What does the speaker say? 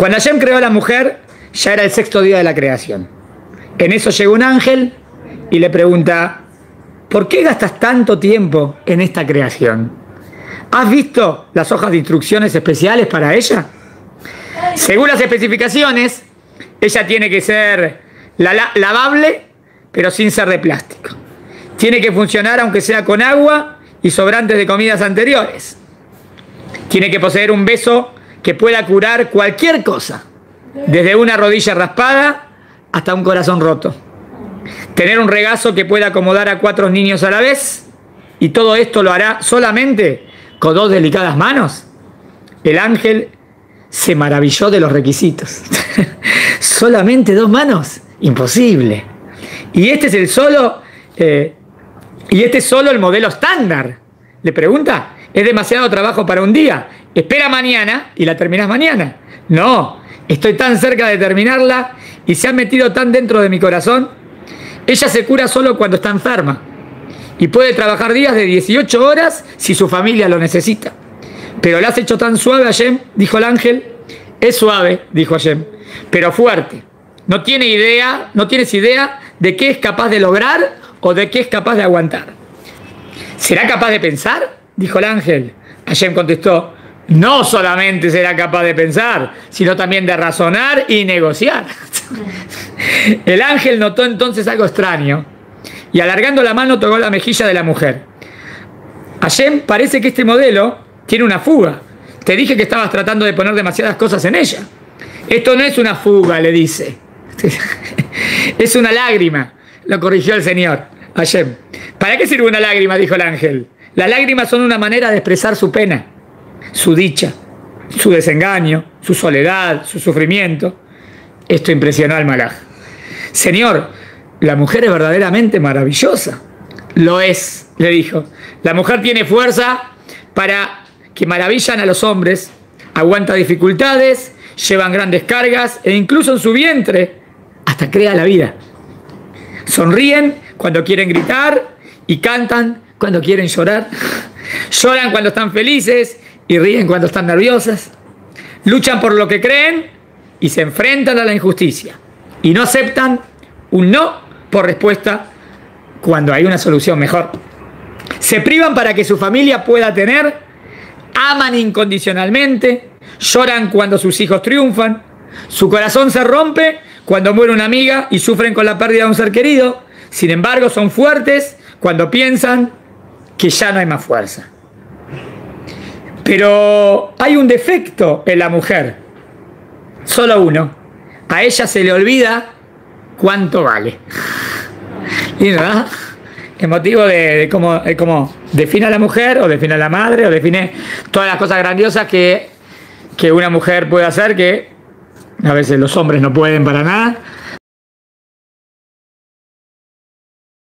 Cuando Hashem creó a la mujer, ya era el sexto día de la creación. En eso llegó un ángel y le pregunta, ¿por qué gastas tanto tiempo en esta creación? ¿Has visto las hojas de instrucciones especiales para ella? Según las especificaciones, ella tiene que ser lavable, pero sin ser de plástico. Tiene que funcionar aunque sea con agua y sobrantes de comidas anteriores. Tiene que poseer un beso que pueda curar cualquier cosa, desde una rodilla raspada hasta un corazón roto. Tener un regazo que pueda acomodar a cuatro niños a la vez, y todo esto lo hará solamente con dos delicadas manos. El ángel se maravilló de los requisitos. solamente dos manos, imposible. Y este es el solo, eh, y este es solo el modelo estándar. Le pregunta, es demasiado trabajo para un día. Espera mañana y la terminas mañana. No, estoy tan cerca de terminarla y se ha metido tan dentro de mi corazón. Ella se cura solo cuando está enferma y puede trabajar días de 18 horas si su familia lo necesita. Pero la has hecho tan suave, Hashem, dijo el ángel. Es suave, dijo Hashem, pero fuerte. No tiene idea, no tienes idea de qué es capaz de lograr o de qué es capaz de aguantar. ¿Será capaz de pensar? Dijo el ángel. Hashem contestó, no solamente será capaz de pensar, sino también de razonar y negociar. El ángel notó entonces algo extraño y alargando la mano tocó la mejilla de la mujer. Hashem parece que este modelo tiene una fuga. Te dije que estabas tratando de poner demasiadas cosas en ella. Esto no es una fuga, le dice. Es una lágrima, lo corrigió el Señor. Hashem. ¿Para qué sirve una lágrima? dijo el ángel. Las lágrimas son una manera de expresar su pena, su dicha, su desengaño, su soledad, su sufrimiento. Esto impresionó al malaj. Señor, la mujer es verdaderamente maravillosa. Lo es, le dijo. La mujer tiene fuerza para que maravillan a los hombres, aguanta dificultades, llevan grandes cargas e incluso en su vientre hasta crea la vida. Sonríen cuando quieren gritar y cantan cuando quieren llorar, lloran cuando están felices y ríen cuando están nerviosas, luchan por lo que creen y se enfrentan a la injusticia y no aceptan un no por respuesta cuando hay una solución mejor. Se privan para que su familia pueda tener, aman incondicionalmente, lloran cuando sus hijos triunfan, su corazón se rompe cuando muere una amiga y sufren con la pérdida de un ser querido, sin embargo son fuertes cuando piensan que ya no hay más fuerza. Pero hay un defecto en la mujer, solo uno. A ella se le olvida cuánto vale. Y nada, el motivo de, cómo, cómo, define a la mujer, o define a la madre, o define todas las cosas grandiosas que, que una mujer puede hacer, que a veces los hombres no pueden para nada.